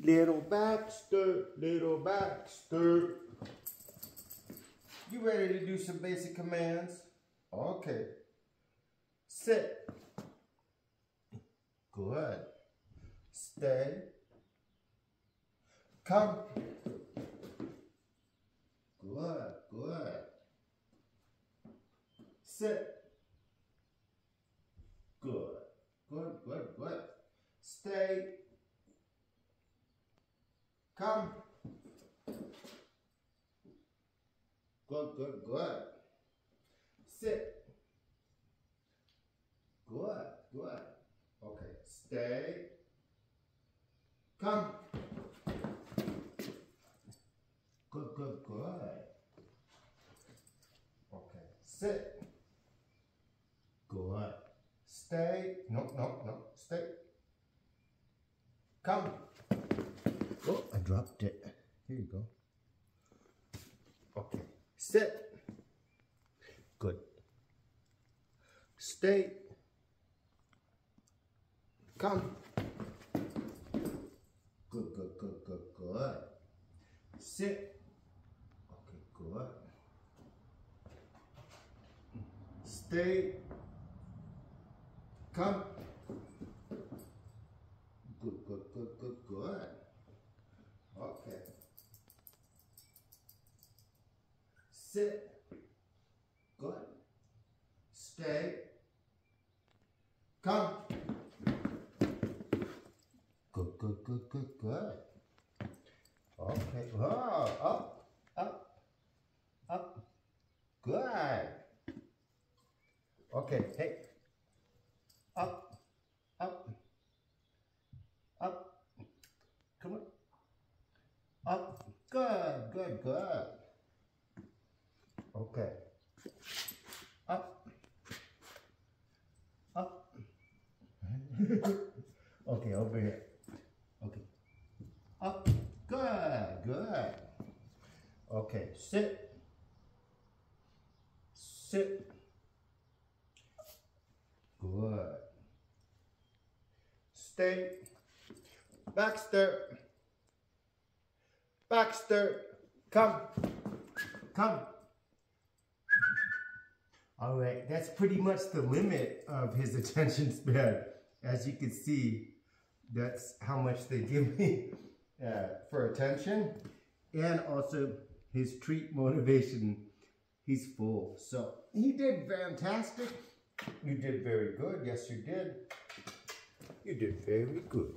Little Baxter, little Baxter. You ready to do some basic commands? Okay. Sit. Good. Stay. Come. Good, good. Sit. Good. Good, good, good. Stay. Come. Good, good, good. Sit. Good, good. Okay, stay. Come. Good, good, good. Okay, sit. Good. Stay. No, no, no. Stay. Come. Dropped it. Here you go. Okay. Sit. Good. Stay. Come. Good, good, good, good, good. Sit. Okay, good. Stay. Come. Good, good, good, good, good. Okay. Sit. Good. Stay. Come. Good, good, good, good, good. Okay. Wow. Up, up, up. Good. Okay. Hey. Up, up, up. Come on. Up. Good, good, good. Okay. Up. Up. okay, over here. Okay. Up. Good, good. Okay, sit. Sit. Good. Stay. Baxter. Baxter. Come. Come. All right, that's pretty much the limit of his attention span. As you can see, that's how much they give me uh, for attention. And also his treat motivation, he's full. So he did fantastic. You did very good. Yes, you did. You did very good.